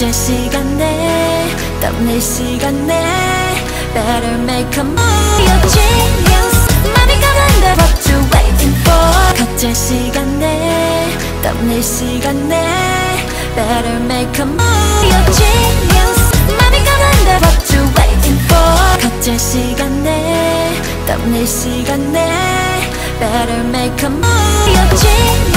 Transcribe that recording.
어제 시간 내 땀낼 시간 내 Better make a move Your genius 맘이 가는데 What you waiting for 각제 시간 내 땀낼 시간 내 Better make a move Your genius 맘이 가는데 What you waiting for 각제 시간 내 땀낼 시간 내 Better make a move Your genius